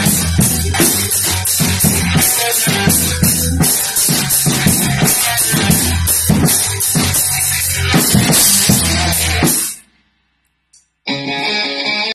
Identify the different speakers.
Speaker 1: Thanks.